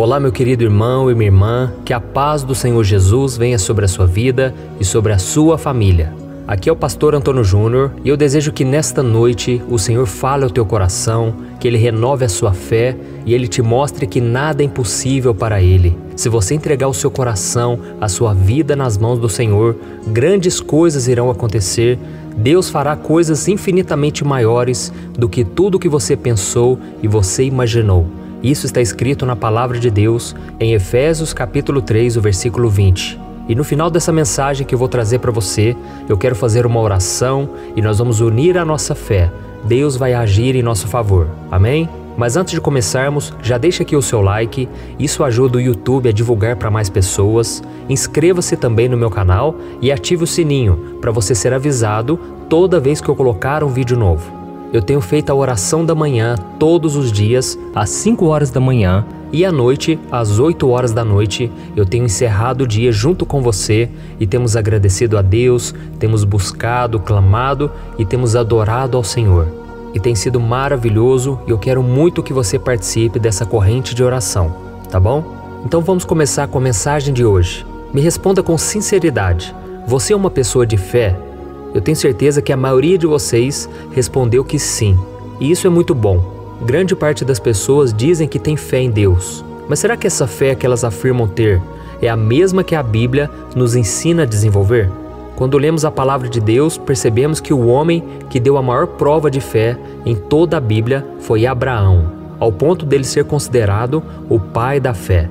Olá, meu querido irmão e minha irmã, que a paz do Senhor Jesus venha sobre a sua vida e sobre a sua família. Aqui é o pastor Antônio Júnior e eu desejo que nesta noite o Senhor fale ao teu coração, que ele renove a sua fé e ele te mostre que nada é impossível para ele. Se você entregar o seu coração, a sua vida nas mãos do Senhor, grandes coisas irão acontecer. Deus fará coisas infinitamente maiores do que tudo que você pensou e você imaginou. Isso está escrito na palavra de Deus em Efésios capítulo 3, o versículo 20. E no final dessa mensagem que eu vou trazer para você, eu quero fazer uma oração e nós vamos unir a nossa fé. Deus vai agir em nosso favor. Amém? Mas antes de começarmos, já deixa aqui o seu like, isso ajuda o YouTube a divulgar para mais pessoas. Inscreva-se também no meu canal e ative o sininho para você ser avisado toda vez que eu colocar um vídeo novo eu tenho feito a oração da manhã todos os dias, às 5 horas da manhã, e à noite, às 8 horas da noite, eu tenho encerrado o dia junto com você e temos agradecido a Deus, temos buscado, clamado e temos adorado ao Senhor. E tem sido maravilhoso e eu quero muito que você participe dessa corrente de oração, tá bom? Então vamos começar com a mensagem de hoje. Me responda com sinceridade: você é uma pessoa de fé? Eu tenho certeza que a maioria de vocês respondeu que sim, e isso é muito bom. Grande parte das pessoas dizem que tem fé em Deus, mas será que essa fé que elas afirmam ter é a mesma que a Bíblia nos ensina a desenvolver? Quando lemos a palavra de Deus, percebemos que o homem que deu a maior prova de fé em toda a Bíblia foi Abraão, ao ponto dele ser considerado o pai da fé.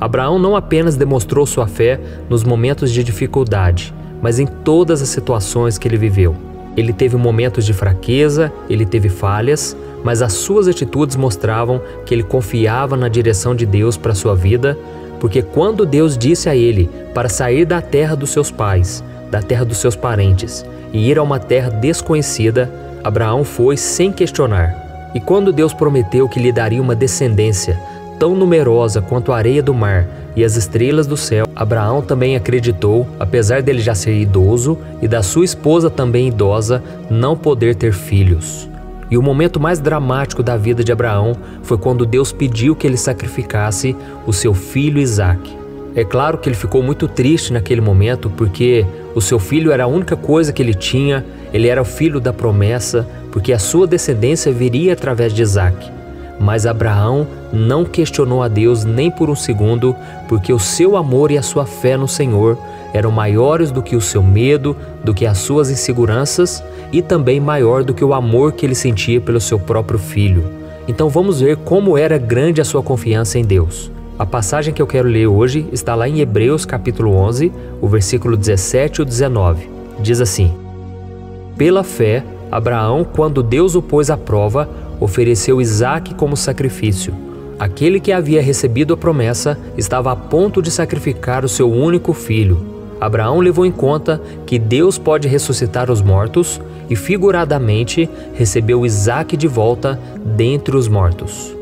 Abraão não apenas demonstrou sua fé nos momentos de dificuldade, mas em todas as situações que ele viveu. Ele teve momentos de fraqueza, ele teve falhas, mas as suas atitudes mostravam que ele confiava na direção de Deus para sua vida, porque quando Deus disse a ele para sair da terra dos seus pais, da terra dos seus parentes e ir a uma terra desconhecida, Abraão foi sem questionar. E quando Deus prometeu que lhe daria uma descendência tão numerosa quanto a areia do mar e as estrelas do céu, Abraão também acreditou, apesar dele já ser idoso e da sua esposa também idosa, não poder ter filhos. E o momento mais dramático da vida de Abraão foi quando Deus pediu que ele sacrificasse o seu filho Isaque. É claro que ele ficou muito triste naquele momento porque o seu filho era a única coisa que ele tinha, ele era o filho da promessa, porque a sua descendência viria através de Isaque. Mas Abraão não questionou a Deus nem por um segundo, porque o seu amor e a sua fé no Senhor eram maiores do que o seu medo, do que as suas inseguranças e também maior do que o amor que ele sentia pelo seu próprio filho. Então vamos ver como era grande a sua confiança em Deus. A passagem que eu quero ler hoje está lá em Hebreus capítulo 11, o versículo 17 e 19. Diz assim: Pela fé, Abraão, quando Deus o pôs à prova, ofereceu Isaque como sacrifício. Aquele que havia recebido a promessa estava a ponto de sacrificar o seu único filho. Abraão levou em conta que Deus pode ressuscitar os mortos e, figuradamente, recebeu Isaque de volta dentre os mortos.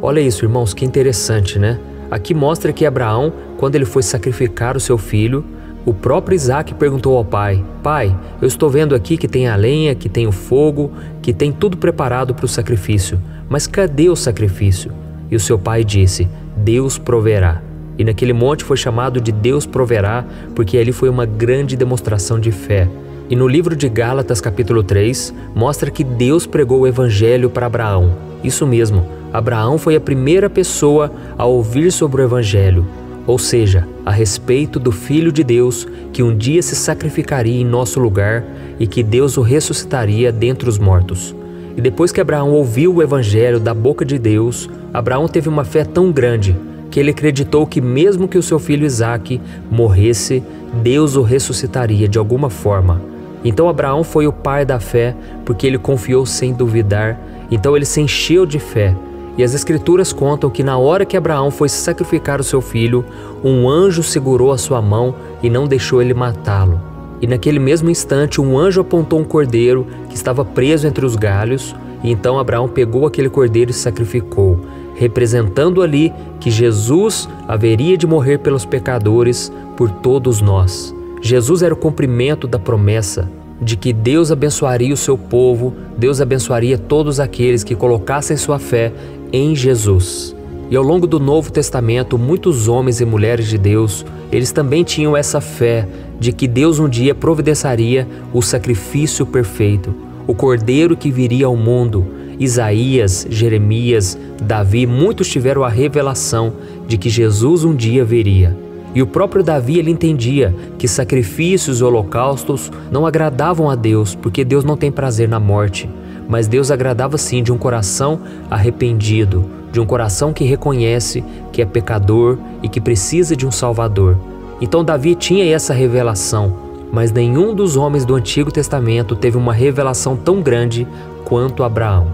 Olha isso, irmãos, que interessante, né? Aqui mostra que Abraão, quando ele foi sacrificar o seu filho, o próprio Isaac perguntou ao pai: Pai, eu estou vendo aqui que tem a lenha, que tem o fogo, que tem tudo preparado para o sacrifício, mas cadê o sacrifício? E o seu pai disse: Deus proverá. E naquele monte foi chamado de Deus proverá, porque ali foi uma grande demonstração de fé. E no livro de Gálatas, capítulo 3, mostra que Deus pregou o evangelho para Abraão. Isso mesmo, Abraão foi a primeira pessoa a ouvir sobre o evangelho ou seja, a respeito do Filho de Deus que um dia se sacrificaria em nosso lugar e que Deus o ressuscitaria dentre os mortos. E depois que Abraão ouviu o evangelho da boca de Deus, Abraão teve uma fé tão grande que ele acreditou que mesmo que o seu filho Isaque morresse, Deus o ressuscitaria de alguma forma. Então Abraão foi o pai da fé porque ele confiou sem duvidar, então ele se encheu de fé e as Escrituras contam que na hora que Abraão foi sacrificar o seu filho, um anjo segurou a sua mão e não deixou ele matá-lo. E naquele mesmo instante, um anjo apontou um cordeiro que estava preso entre os galhos, e então Abraão pegou aquele cordeiro e sacrificou, representando ali que Jesus haveria de morrer pelos pecadores por todos nós. Jesus era o cumprimento da promessa de que Deus abençoaria o seu povo, Deus abençoaria todos aqueles que colocassem sua fé em Jesus. E ao longo do Novo Testamento, muitos homens e mulheres de Deus, eles também tinham essa fé de que Deus um dia providenciaria o sacrifício perfeito, o cordeiro que viria ao mundo. Isaías, Jeremias, Davi, muitos tiveram a revelação de que Jesus um dia viria. E o próprio Davi ele entendia que sacrifícios e holocaustos não agradavam a Deus, porque Deus não tem prazer na morte, mas Deus agradava sim de um coração arrependido, de um coração que reconhece que é pecador e que precisa de um Salvador. Então Davi tinha essa revelação, mas nenhum dos homens do Antigo Testamento teve uma revelação tão grande quanto Abraão.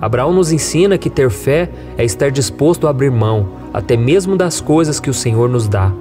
Abraão nos ensina que ter fé é estar disposto a abrir mão, até mesmo das coisas que o Senhor nos dá.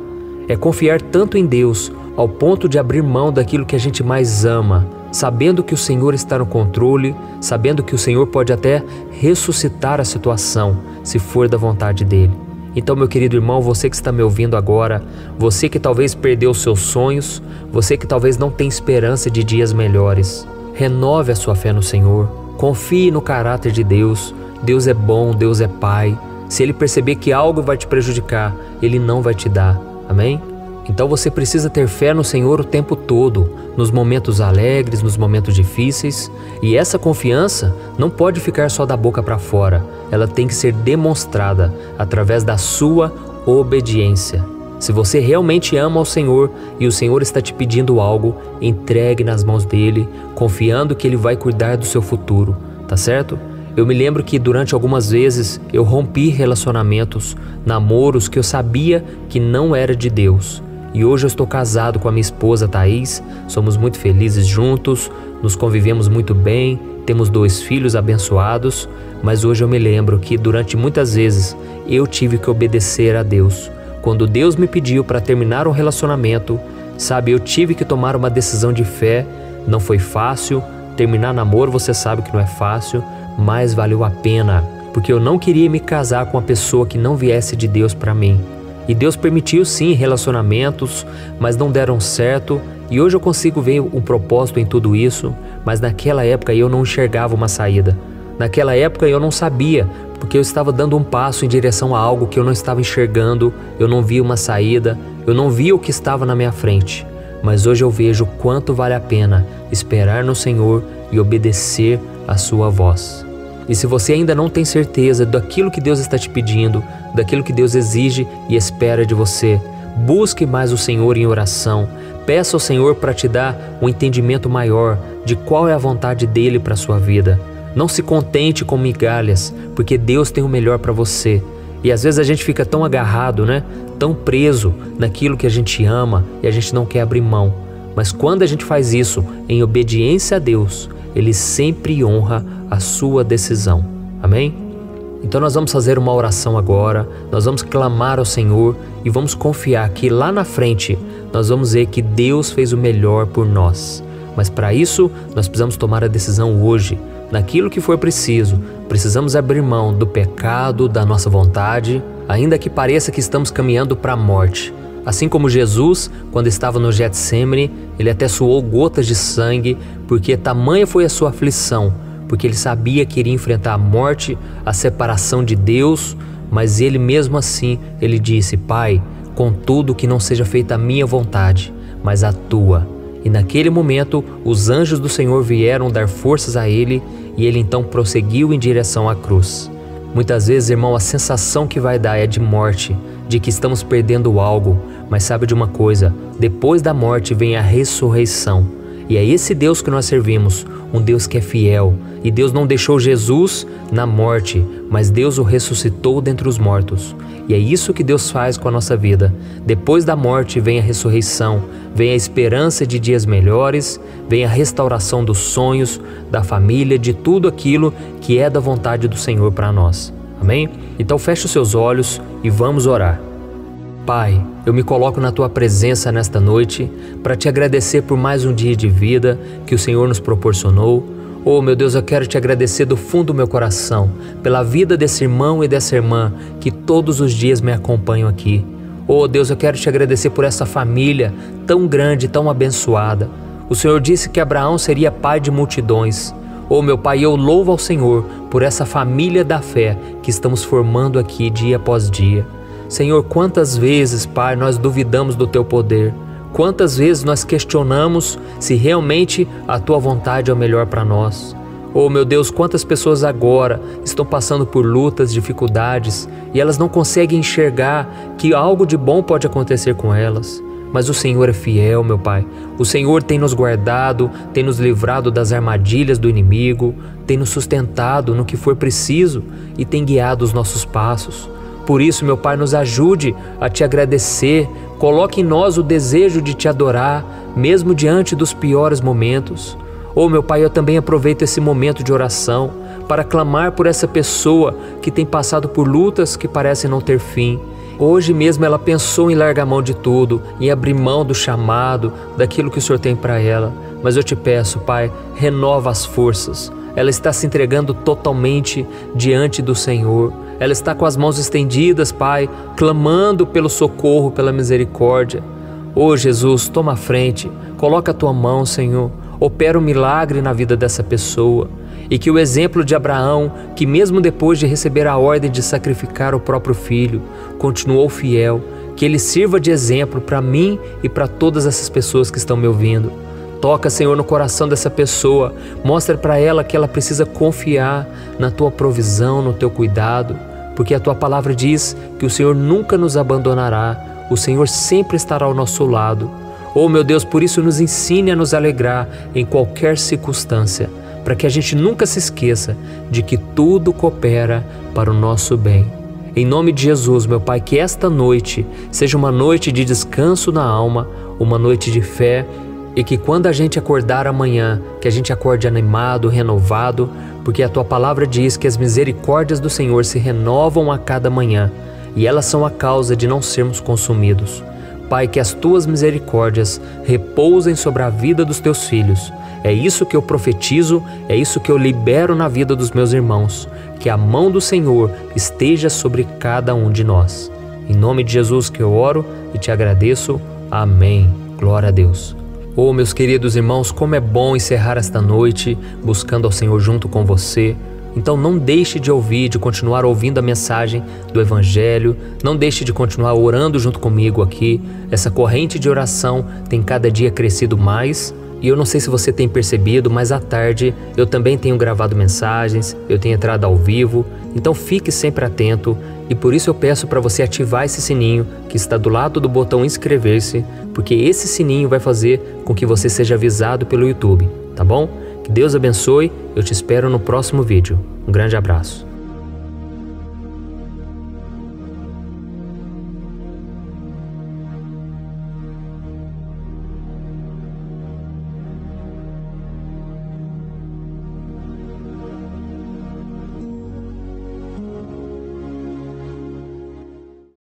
É confiar tanto em Deus ao ponto de abrir mão daquilo que a gente mais ama, sabendo que o Senhor está no controle, sabendo que o Senhor pode até ressuscitar a situação, se for da vontade dele. Então, meu querido irmão, você que está me ouvindo agora, você que talvez perdeu seus sonhos, você que talvez não tem esperança de dias melhores, renove a sua fé no Senhor, confie no caráter de Deus. Deus é bom, Deus é Pai. Se ele perceber que algo vai te prejudicar, ele não vai te dar. Amém? Então você precisa ter fé no Senhor o tempo todo, nos momentos alegres, nos momentos difíceis, e essa confiança não pode ficar só da boca para fora, ela tem que ser demonstrada através da sua obediência. Se você realmente ama o Senhor e o Senhor está te pedindo algo, entregue nas mãos dele, confiando que ele vai cuidar do seu futuro, tá certo? Eu me lembro que durante algumas vezes eu rompi relacionamentos, namoros que eu sabia que não era de Deus. E hoje eu estou casado com a minha esposa Thaís, somos muito felizes juntos, nos convivemos muito bem, temos dois filhos abençoados, mas hoje eu me lembro que durante muitas vezes eu tive que obedecer a Deus. Quando Deus me pediu para terminar um relacionamento, sabe, eu tive que tomar uma decisão de fé, não foi fácil, terminar namoro você sabe que não é fácil, mas valeu a pena, porque eu não queria me casar com uma pessoa que não viesse de Deus para mim. E Deus permitiu sim relacionamentos, mas não deram certo. E hoje eu consigo ver um propósito em tudo isso, mas naquela época eu não enxergava uma saída. Naquela época eu não sabia, porque eu estava dando um passo em direção a algo que eu não estava enxergando, eu não via uma saída, eu não via o que estava na minha frente. Mas hoje eu vejo quanto vale a pena esperar no Senhor e obedecer a sua voz. E se você ainda não tem certeza daquilo que Deus está te pedindo, daquilo que Deus exige e espera de você, busque mais o Senhor em oração. Peça ao Senhor para te dar um entendimento maior de qual é a vontade dele para a sua vida. Não se contente com migalhas, porque Deus tem o melhor para você. E às vezes a gente fica tão agarrado, né? Tão preso naquilo que a gente ama e a gente não quer abrir mão. Mas quando a gente faz isso em obediência a Deus, ele sempre honra a sua decisão. Amém? Então nós vamos fazer uma oração agora, nós vamos clamar ao Senhor e vamos confiar que lá na frente nós vamos ver que Deus fez o melhor por nós. Mas para isso nós precisamos tomar a decisão hoje, naquilo que for preciso. Precisamos abrir mão do pecado, da nossa vontade, ainda que pareça que estamos caminhando para a morte. Assim como Jesus, quando estava no Getsemane, ele até suou gotas de sangue, porque tamanha foi a sua aflição, porque ele sabia que iria enfrentar a morte, a separação de Deus, mas ele mesmo assim, ele disse: "Pai, contudo que não seja feita a minha vontade, mas a tua". E naquele momento, os anjos do Senhor vieram dar forças a ele, e ele então prosseguiu em direção à cruz. Muitas vezes, irmão, a sensação que vai dar é de morte, de que estamos perdendo algo, mas sabe de uma coisa: depois da morte vem a ressurreição. E é esse Deus que nós servimos, um Deus que é fiel. E Deus não deixou Jesus na morte, mas Deus o ressuscitou dentre os mortos. E é isso que Deus faz com a nossa vida. Depois da morte vem a ressurreição, vem a esperança de dias melhores, vem a restauração dos sonhos, da família, de tudo aquilo que é da vontade do Senhor para nós. Amém? Então feche os seus olhos e vamos orar. Pai, eu me coloco na tua presença nesta noite para te agradecer por mais um dia de vida que o Senhor nos proporcionou. Oh, meu Deus, eu quero te agradecer do fundo do meu coração pela vida desse irmão e dessa irmã que todos os dias me acompanham aqui. Oh, Deus, eu quero te agradecer por essa família tão grande, tão abençoada. O Senhor disse que Abraão seria pai de multidões. Oh, meu Pai, eu louvo ao Senhor por essa família da fé que estamos formando aqui dia após dia. Senhor, quantas vezes, Pai, nós duvidamos do Teu poder. Quantas vezes nós questionamos se realmente a Tua vontade é o melhor para nós. Oh, meu Deus, quantas pessoas agora estão passando por lutas, dificuldades e elas não conseguem enxergar que algo de bom pode acontecer com elas. Mas o Senhor é fiel, meu Pai. O Senhor tem nos guardado, tem nos livrado das armadilhas do inimigo, tem nos sustentado no que for preciso e tem guiado os nossos passos. Por isso, meu Pai, nos ajude a te agradecer, coloque em nós o desejo de te adorar, mesmo diante dos piores momentos. Oh, meu Pai, eu também aproveito esse momento de oração para clamar por essa pessoa que tem passado por lutas que parecem não ter fim Hoje mesmo ela pensou em largar mão de tudo, em abrir mão do chamado, daquilo que o Senhor tem para ela. Mas eu te peço, Pai, renova as forças. Ela está se entregando totalmente diante do Senhor. Ela está com as mãos estendidas, Pai, clamando pelo socorro, pela misericórdia. Oh Jesus, toma a frente, coloca a tua mão, Senhor. Opera um milagre na vida dessa pessoa e que o exemplo de Abraão, que mesmo depois de receber a ordem de sacrificar o próprio filho, continuou fiel, que ele sirva de exemplo para mim e para todas essas pessoas que estão me ouvindo. Toca, Senhor, no coração dessa pessoa, mostra para ela que ela precisa confiar na tua provisão, no teu cuidado, porque a tua palavra diz que o Senhor nunca nos abandonará, o Senhor sempre estará ao nosso lado. Oh, meu Deus, por isso nos ensine a nos alegrar em qualquer circunstância para que a gente nunca se esqueça de que tudo coopera para o nosso bem. Em nome de Jesus, meu Pai, que esta noite seja uma noite de descanso na alma, uma noite de fé e que quando a gente acordar amanhã, que a gente acorde animado, renovado, porque a tua palavra diz que as misericórdias do Senhor se renovam a cada manhã e elas são a causa de não sermos consumidos. Pai, que as tuas misericórdias repousem sobre a vida dos teus filhos é isso que eu profetizo, é isso que eu libero na vida dos meus irmãos. Que a mão do Senhor esteja sobre cada um de nós. Em nome de Jesus que eu oro e te agradeço. Amém. Glória a Deus. Oh, meus queridos irmãos, como é bom encerrar esta noite buscando ao Senhor junto com você. Então não deixe de ouvir, de continuar ouvindo a mensagem do Evangelho, não deixe de continuar orando junto comigo aqui. Essa corrente de oração tem cada dia crescido mais e eu não sei se você tem percebido, mas à tarde eu também tenho gravado mensagens, eu tenho entrado ao vivo, então fique sempre atento e por isso eu peço para você ativar esse sininho que está do lado do botão inscrever-se, porque esse sininho vai fazer com que você seja avisado pelo YouTube, tá bom? Que Deus abençoe, eu te espero no próximo vídeo. Um grande abraço.